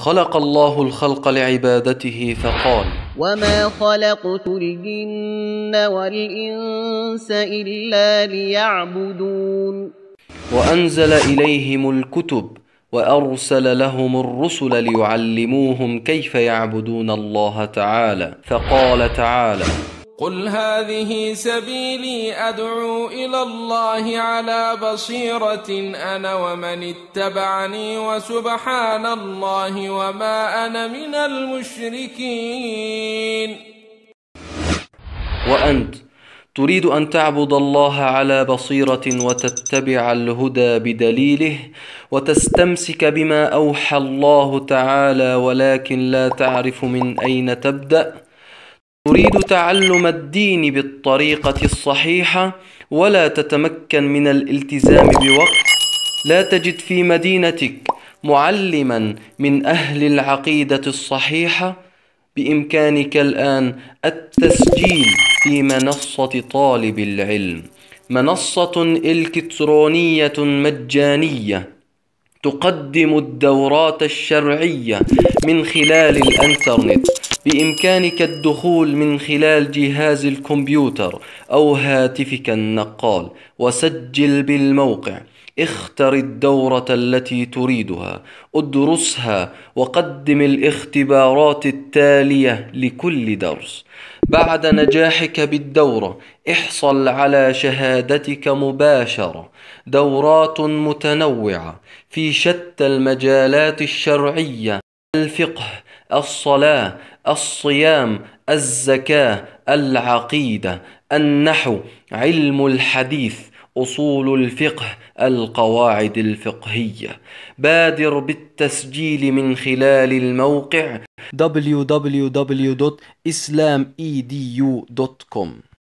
خلق الله الخلق لعبادته فقال وما خلقت الجن والإنس إلا ليعبدون وأنزل إليهم الكتب وأرسل لهم الرسل ليعلموهم كيف يعبدون الله تعالى فقال تعالى قل هذه سبيلي أدعو إلى الله على بصيرة أنا ومن اتبعني وسبحان الله وما أنا من المشركين. وأنت تريد أن تعبد الله على بصيرة وتتبع الهدى بدليله وتستمسك بما أوحى الله تعالى ولكن لا تعرف من أين تبدأ تريد تعلم الدين بالطريقة الصحيحة ولا تتمكن من الالتزام بوقت. لا تجد في مدينتك معلما من أهل العقيدة الصحيحة. بإمكانك الآن التسجيل في منصة طالب العلم. منصة إلكترونية مجانية تقدم الدورات الشرعية من خلال الإنترنت. بإمكانك الدخول من خلال جهاز الكمبيوتر أو هاتفك النقال وسجل بالموقع. اختر الدورة التي تريدها ادرسها وقدم الاختبارات التالية لكل درس. بعد نجاحك بالدورة احصل على شهادتك مباشرة. دورات متنوعة في شتى المجالات الشرعية الفقه الصلاة الصيام الزكاة العقيدة النحو علم الحديث أصول الفقه القواعد الفقهية. بادر بالتسجيل من خلال الموقع www.islamedu.com